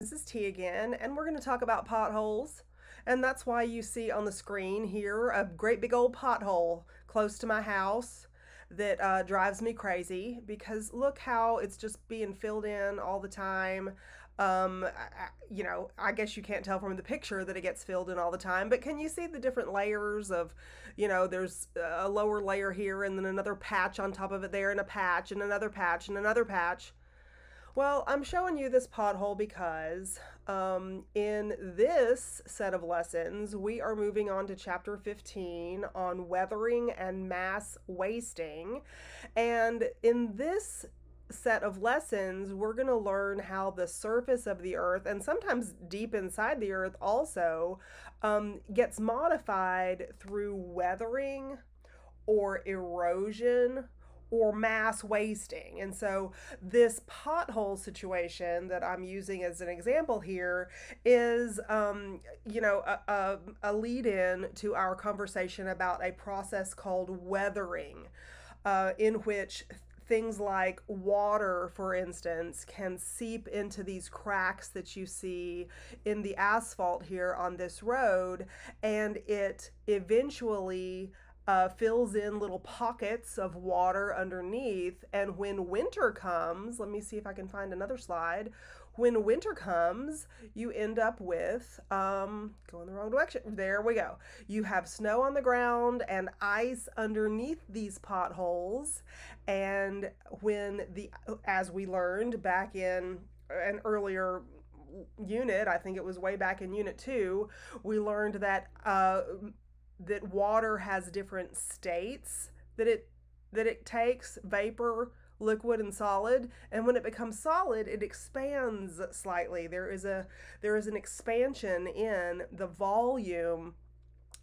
This is T again, and we're going to talk about potholes. And that's why you see on the screen here a great big old pothole close to my house that uh, drives me crazy because look how it's just being filled in all the time. Um, I, you know, I guess you can't tell from the picture that it gets filled in all the time, but can you see the different layers of, you know, there's a lower layer here and then another patch on top of it there and a patch and another patch and another patch. Well, I'm showing you this pothole because um, in this set of lessons, we are moving on to chapter 15 on weathering and mass wasting. And in this set of lessons, we're going to learn how the surface of the earth, and sometimes deep inside the earth also, um, gets modified through weathering or erosion or mass wasting. And so, this pothole situation that I'm using as an example here is, um, you know, a, a, a lead in to our conversation about a process called weathering, uh, in which things like water, for instance, can seep into these cracks that you see in the asphalt here on this road, and it eventually uh, fills in little pockets of water underneath. And when winter comes, let me see if I can find another slide. When winter comes, you end up with, um, going the wrong direction. There we go. You have snow on the ground and ice underneath these potholes. And when the, as we learned back in an earlier unit, I think it was way back in unit two, we learned that uh, that water has different states that it that it takes vapor liquid and solid and when it becomes solid it expands slightly there is a there is an expansion in the volume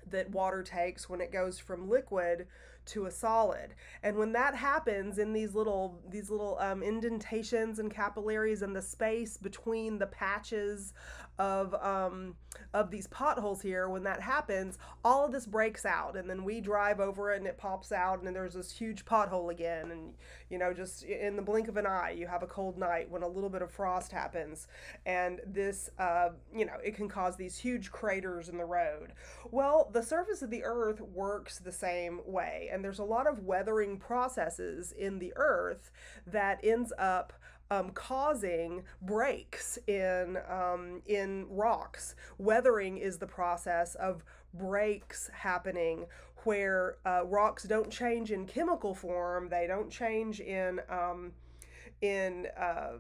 that water takes when it goes from liquid to a solid. And when that happens in these little these little um, indentations and capillaries and the space between the patches of um, of these potholes here, when that happens, all of this breaks out, and then we drive over it and it pops out, and then there's this huge pothole again, and you know just in the blink of an eye, you have a cold night when a little bit of frost happens, and this uh, you know it can cause these huge craters in the road. Well, the surface of the Earth works the same way and there's a lot of weathering processes in the earth that ends up um, causing breaks in um, in rocks. Weathering is the process of breaks happening where uh, rocks don't change in chemical form. They don't change in um, in uh,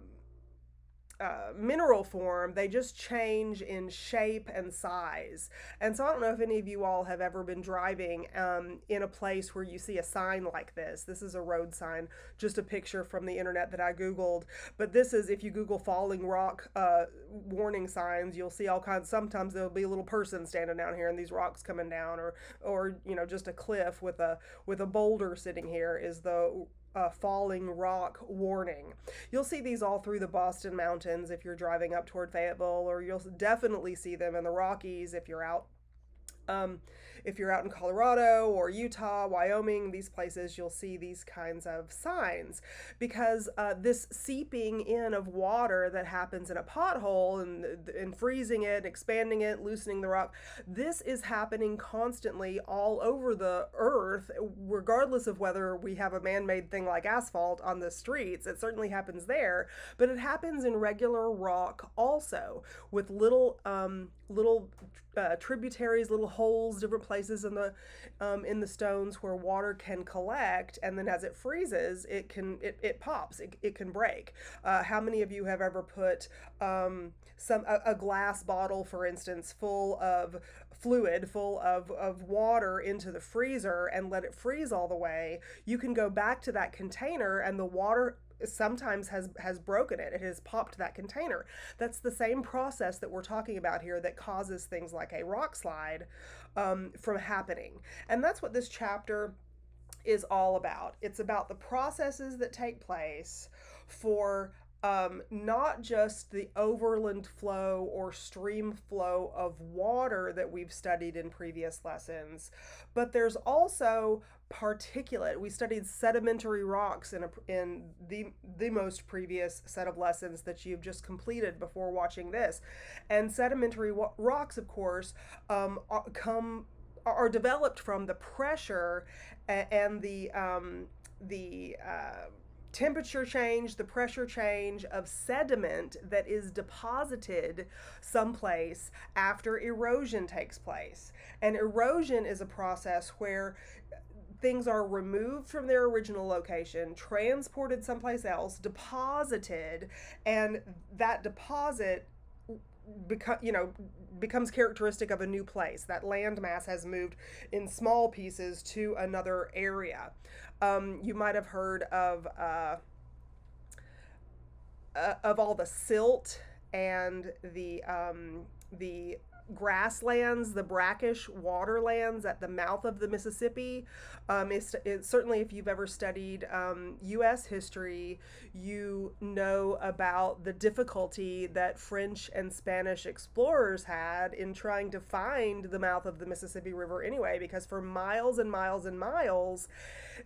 uh, mineral form, they just change in shape and size. And so I don't know if any of you all have ever been driving um, in a place where you see a sign like this. This is a road sign, just a picture from the internet that I Googled. But this is, if you Google falling rock uh, warning signs, you'll see all kinds. Sometimes there'll be a little person standing down here and these rocks coming down, or, or you know, just a cliff with a, with a boulder sitting here is the uh, falling rock warning. You'll see these all through the Boston Mountains if you're driving up toward Fayetteville, or you'll definitely see them in the Rockies if you're out um, if you're out in Colorado or Utah, Wyoming, these places, you'll see these kinds of signs because uh, this seeping in of water that happens in a pothole and, and freezing it, expanding it, loosening the rock, this is happening constantly all over the earth, regardless of whether we have a man made thing like asphalt on the streets. It certainly happens there, but it happens in regular rock also with little, um, little uh, tributaries, little holes, different places in the um, in the stones where water can collect, and then as it freezes, it can it, it pops, it, it can break. Uh, how many of you have ever put um, some a, a glass bottle, for instance, full of fluid, full of, of water into the freezer and let it freeze all the way? You can go back to that container, and the water sometimes has has broken it. It has popped that container. That's the same process that we're talking about here that causes things like a rock slide um, from happening. And that's what this chapter is all about. It's about the processes that take place for um, not just the overland flow or stream flow of water that we've studied in previous lessons, but there's also particulate. We studied sedimentary rocks in, a, in the, the most previous set of lessons that you've just completed before watching this. And sedimentary rocks, of course, um, come are developed from the pressure and the um, the uh, temperature change, the pressure change of sediment that is deposited someplace after erosion takes place. And erosion is a process where things are removed from their original location, transported someplace else, deposited, and that deposit become you know becomes characteristic of a new place. That landmass has moved in small pieces to another area. Um, you might have heard of uh, uh, of all the silt and the um, the grasslands, the brackish waterlands at the mouth of the Mississippi. Um, it's, it's certainly, if you've ever studied um, U.S. history, you know about the difficulty that French and Spanish explorers had in trying to find the mouth of the Mississippi River anyway, because for miles and miles and miles,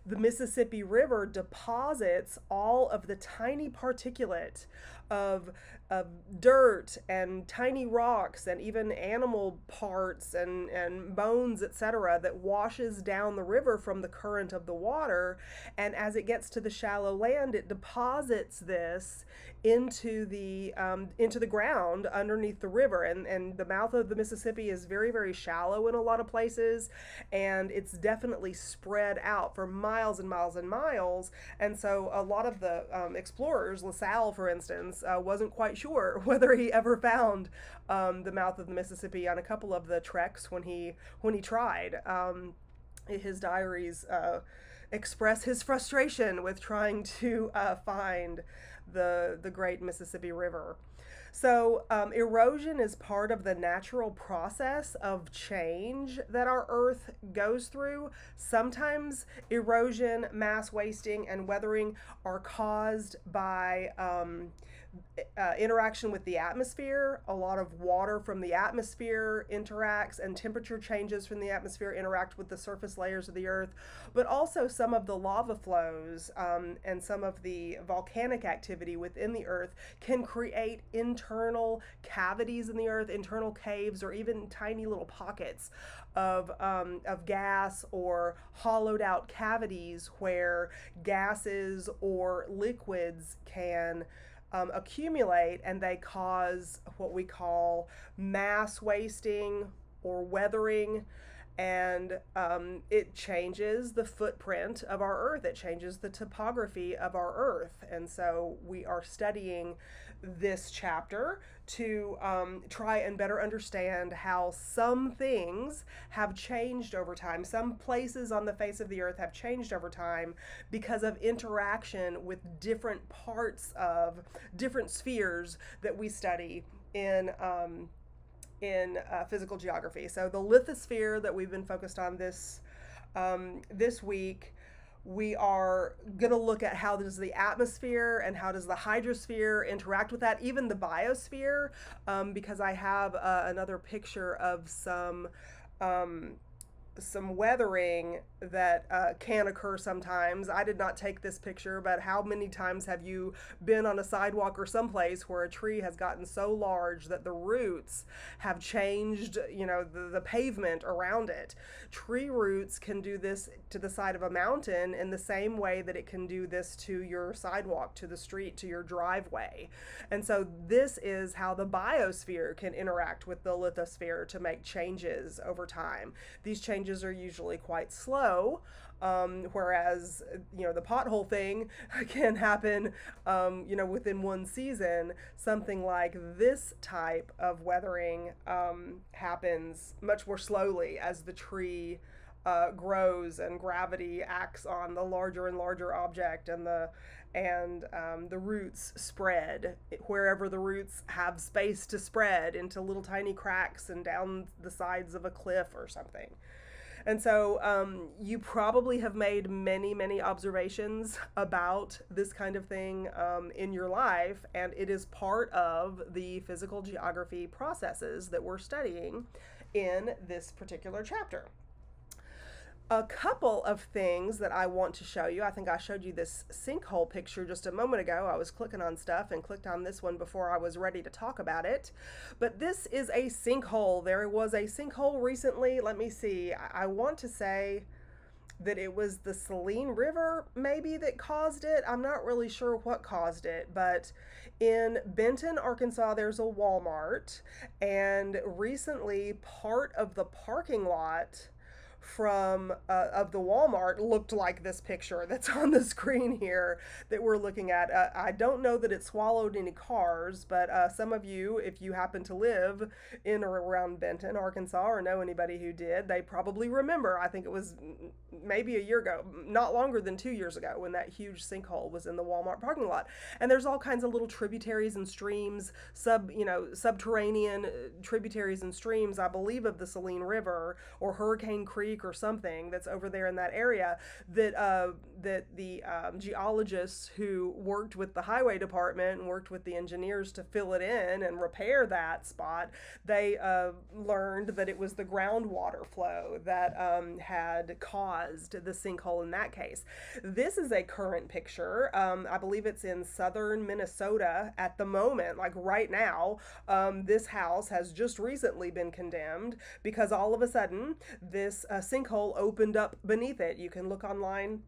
the Mississippi River deposits all of the tiny particulate of of dirt and tiny rocks and even animal parts and, and bones, etc., that washes down the river from the current of the water. And as it gets to the shallow land, it deposits this into the um, into the ground underneath the river. And, and the mouth of the Mississippi is very, very shallow in a lot of places, and it's definitely spread out for miles and miles and miles. And so a lot of the um, explorers, La Salle, for instance, uh, wasn't quite sure whether he ever found um, the mouth of the Mississippi on a couple of the treks when he when he tried. Um, his diaries uh, express his frustration with trying to uh, find the the great Mississippi River. So, um, erosion is part of the natural process of change that our Earth goes through. Sometimes erosion, mass wasting, and weathering are caused by um, uh, interaction with the atmosphere. A lot of water from the atmosphere interacts, and temperature changes from the atmosphere interact with the surface layers of the Earth. But also, some of the lava flows um, and some of the volcanic activity within the Earth can create internal cavities in the Earth, internal caves, or even tiny little pockets of, um, of gas or hollowed out cavities where gases or liquids can um, accumulate and they cause what we call mass wasting or weathering. And um, it changes the footprint of our earth. It changes the topography of our earth. And so we are studying this chapter to um, try and better understand how some things have changed over time. Some places on the face of the earth have changed over time because of interaction with different parts of different spheres that we study in. Um, in uh, physical geography. So the lithosphere that we've been focused on this um, this week we are going to look at how does the atmosphere and how does the hydrosphere interact with that even the biosphere um, because i have uh, another picture of some um, some weathering that uh, can occur sometimes. I did not take this picture, but how many times have you been on a sidewalk or someplace where a tree has gotten so large that the roots have changed, you know, the, the pavement around it? Tree roots can do this to the side of a mountain in the same way that it can do this to your sidewalk, to the street, to your driveway. And so this is how the biosphere can interact with the lithosphere to make changes over time. These changes are usually quite slow um, whereas you know the pothole thing can happen um, you know within one season. Something like this type of weathering um, happens much more slowly as the tree uh, grows and gravity acts on the larger and larger object and the and um, the roots spread. Wherever the roots have space to spread into little tiny cracks and down the sides of a cliff or something And so um, you probably have made many, many observations about this kind of thing um, in your life, and it is part of the physical geography processes that we're studying in this particular chapter a couple of things that I want to show you. I think I showed you this sinkhole picture just a moment ago. I was clicking on stuff and clicked on this one before I was ready to talk about it. But this is a sinkhole. There was a sinkhole recently. Let me see. I want to say that it was the Saline River maybe that caused it. I'm not really sure what caused it, but in Benton, Arkansas, there's a Walmart, and recently part of the parking lot from uh, of the Walmart looked like this picture that's on the screen here that we're looking at. Uh, I don't know that it swallowed any cars, but uh, some of you, if you happen to live in or around Benton, Arkansas, or know anybody who did, they probably remember. I think it was maybe a year ago, not longer than two years ago, when that huge sinkhole was in the Walmart parking lot. And there's all kinds of little tributaries and streams, sub you know subterranean uh, tributaries and streams, I believe, of the Saline River or Hurricane Creek creek or something that's over there in that area that uh, that the um, geologists who worked with the highway department and worked with the engineers to fill it in and repair that spot, they uh, learned that it was the groundwater flow that um, had caused the sinkhole in that case. This is a current picture. Um, I believe it's in southern Minnesota at the moment, like right now. Um, this house has just recently been condemned because all of a sudden this uh, sinkhole opened up beneath it. You can look online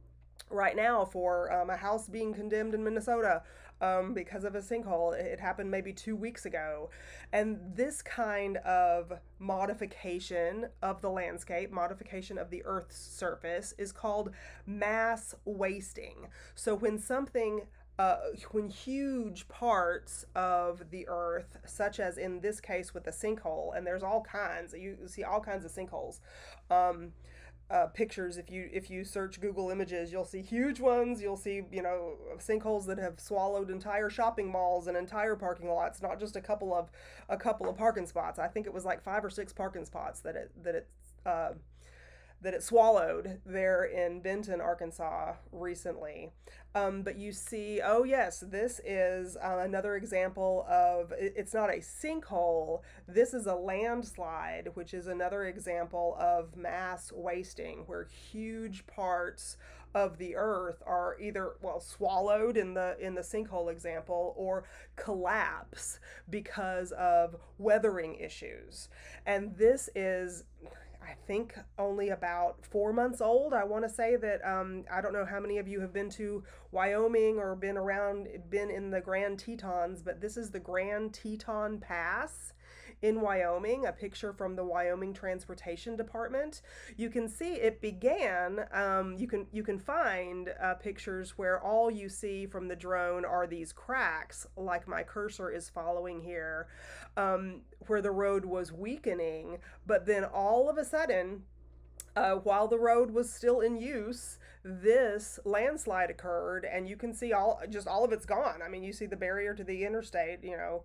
right now for um, a house being condemned in Minnesota um, because of a sinkhole. It happened maybe two weeks ago. And this kind of modification of the landscape, modification of the Earth's surface, is called mass wasting. So when something uh, when huge parts of the earth, such as in this case with the sinkhole, and there's all kinds, you see all kinds of sinkholes. Um, uh, pictures if you if you search google images you'll see huge ones you'll see you know sinkholes that have swallowed entire shopping malls and entire parking lots not just a couple of a couple of parking spots i think it was like five or six parking spots that it that it uh, that it swallowed there in Benton, Arkansas recently. Um, but you see, oh yes, this is uh, another example of it's not a sinkhole, this is a landslide, which is another example of mass wasting where huge parts of the earth are either well swallowed in the in the sinkhole example or collapse because of weathering issues and this is I think only about four months old. I want to say that um, I don't know how many of you have been to Wyoming or been around, been in the Grand Tetons, but this is the Grand Teton Pass in Wyoming, a picture from the Wyoming Transportation Department. You can see it began. Um, you can you can find uh, pictures where all you see from the drone are these cracks, like my cursor is following here, um, where the road was weakening. But then all of a sudden, uh, while the road was still in use, this landslide occurred, and you can see all just all of it's gone. I mean, you see the barrier to the interstate, you know.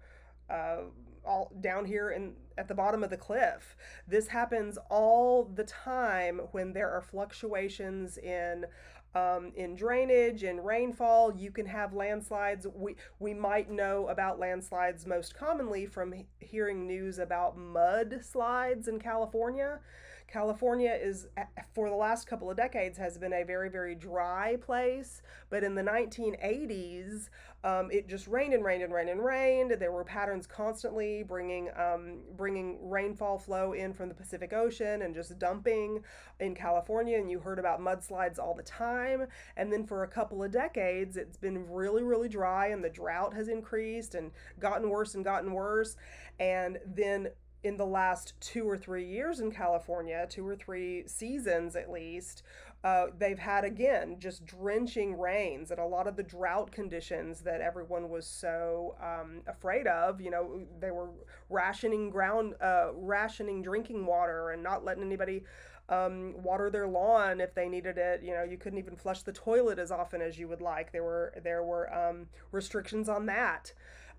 Uh, all down here in at the bottom of the cliff. This happens all the time when there are fluctuations in um, in drainage, and rainfall. You can have landslides. We we might know about landslides most commonly from hearing news about mudslides in California. California is, for the last couple of decades, has been a very, very dry place. But in the 1980s, um, it just rained and rained and rained and rained. There were patterns constantly bringing um, bringing rainfall flow in from the Pacific Ocean and just dumping in California. And you heard about mudslides all the time. And then for a couple of decades, it's been really, really dry, and the drought has increased and gotten worse and gotten worse. And then in the last two or three years in California, two or three seasons at least, uh, they've had again just drenching rains and a lot of the drought conditions that everyone was so um, afraid of. You know, they were rationing ground, uh, rationing drinking water, and not letting anybody. Um, water their lawn if they needed it. You know, you couldn't even flush the toilet as often as you would like. There were there were um, restrictions on that.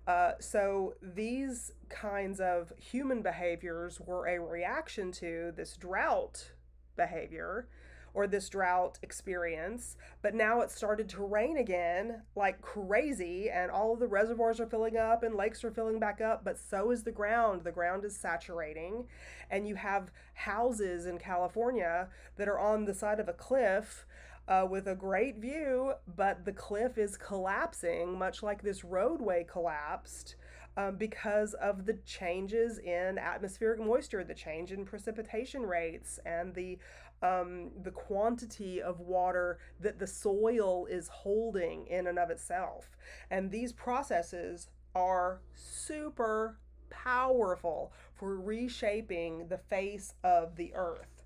Uh, so these kinds of human behaviors were a reaction to this drought behavior or this drought experience, but now it started to rain again like crazy, and all of the reservoirs are filling up and lakes are filling back up, but so is the ground. The ground is saturating, and you have houses in California that are on the side of a cliff. Uh, with a great view, but the cliff is collapsing, much like this roadway collapsed um, because of the changes in atmospheric moisture, the change in precipitation rates, and the um, the quantity of water that the soil is holding in and of itself. And these processes are super powerful for reshaping the face of the earth.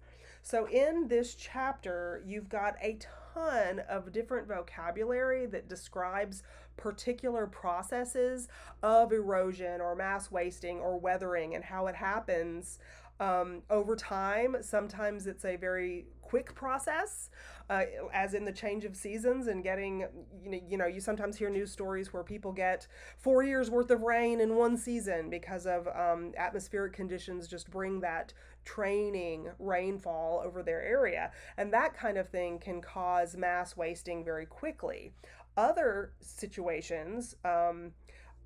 So, in this chapter, you've got a ton of different vocabulary that describes particular processes of erosion or mass wasting or weathering and how it happens um, over time. Sometimes it's a very quick process, uh, as in the change of seasons and getting, you know, you know, you sometimes hear news stories where people get four years worth of rain in one season because of um, atmospheric conditions just bring that training rainfall over their area. And that kind of thing can cause mass wasting very quickly. Other situations, um,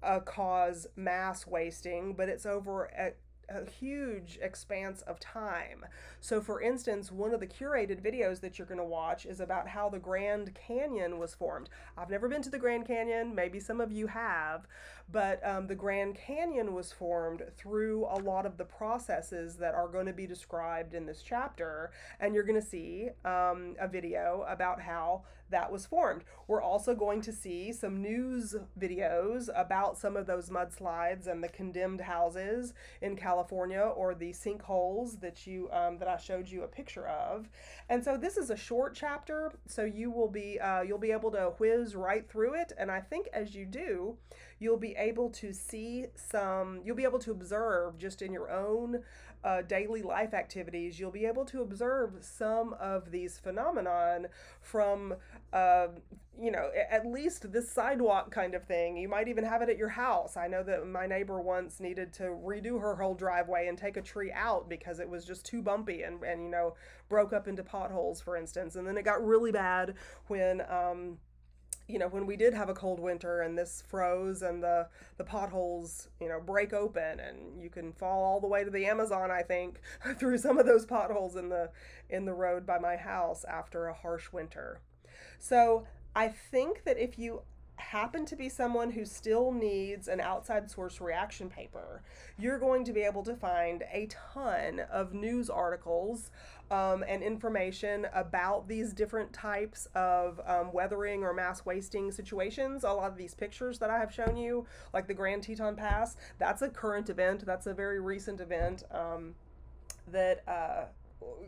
uh, cause mass wasting, but it's over a, a huge expanse of time. So, for instance, one of the curated videos that you're going to watch is about how the Grand Canyon was formed. I've never been to the Grand Canyon, maybe some of you have, but um, the Grand Canyon was formed through a lot of the processes that are going to be described in this chapter, and you're going to see um, a video about how that was formed. We're also going to see some news videos about some of those mudslides and the condemned houses in California or the sinkholes that you um, that I showed you a picture of. And so this is a short chapter, so you will be uh, you'll be able to whiz right through it. And I think as you do, you'll be able to see some, you'll be able to observe just in your own uh, daily life activities, you'll be able to observe some of these phenomenon from, uh, you know, at least this sidewalk kind of thing. You might even have it at your house. I know that my neighbor once needed to redo her whole driveway and take a tree out because it was just too bumpy and, and you know, broke up into potholes, for instance. And then it got really bad when, um, you know, when we did have a cold winter and this froze and the the potholes, you know, break open and you can fall all the way to the Amazon, I think, through some of those potholes in the in the road by my house after a harsh winter. So, I think that if you happen to be someone who still needs an outside source reaction paper, you're going to be able to find a ton of news articles um, and information about these different types of um, weathering or mass wasting situations. A lot of these pictures that I have shown you, like the Grand Teton Pass, that's a current event. That's a very recent event um, that. Uh,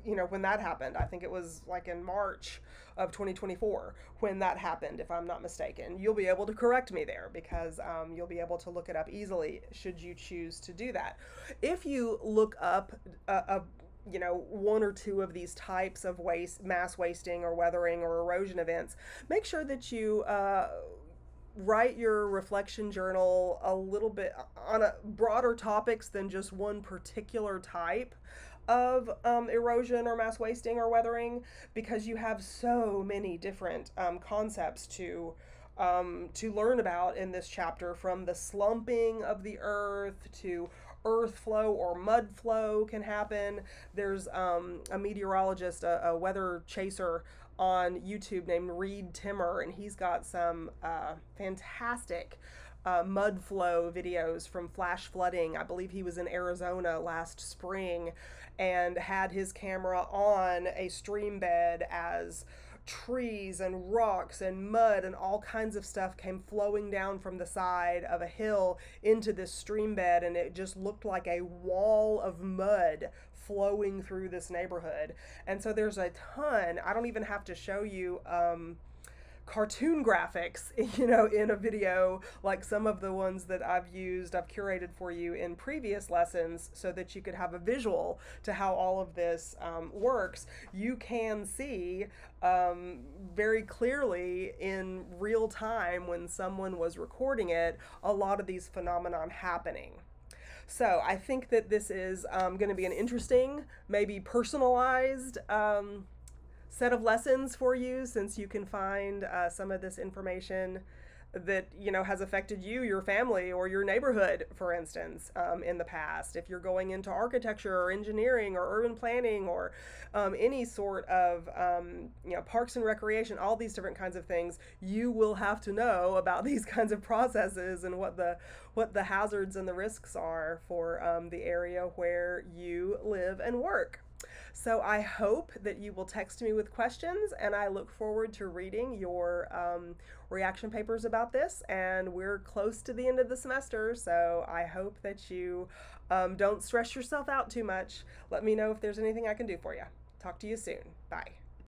you know when that happened i think it was like in march of 2024 when that happened if i'm not mistaken you'll be able to correct me there because um, you'll be able to look it up easily should you choose to do that if you look up a, a you know one or two of these types of waste mass wasting or weathering or erosion events make sure that you uh, write your reflection journal a little bit on a broader topics than just one particular type of um, erosion or mass wasting or weathering because you have so many different um, concepts to um, to learn about in this chapter from the slumping of the earth to earth flow or mud flow can happen. There's um, a meteorologist, a, a, weather chaser on YouTube named Reed Timmer, and he's got some uh, fantastic. Uh, mud flow videos from flash flooding. I believe he was in Arizona last spring and had his camera on a stream bed as trees and rocks and mud and all kinds of stuff came flowing down from the side of a hill into this stream bed and it just looked like a wall of mud flowing through this neighborhood. And so there's a ton i don't even have to show you um, cartoon graphics, you know, in a video like some of the ones that I've used, I've curated for you in previous lessons so that you could have a visual to how all of this um, works. You can see um, very clearly in real time when someone was recording it a lot of these phenomenon happening. So I think that this is um, going to be an interesting, maybe personalized um, set of lessons for you since you can find uh, some of this information that you know has affected you your family or your neighborhood for instance um, in the past. If you're going into architecture or engineering or urban planning or um, any sort of um, you know parks and recreation all these different kinds of things you will have to know about these kinds of processes and what the what the hazards and the risks are for um, the area where you live and work so I hope that you will text me with questions, and I look forward to reading your um, reaction papers about this. And we're close to the end of the semester, so I hope that you um, don't stress yourself out too much. Let me know if there's anything I can do for you. Talk to you soon. Bye.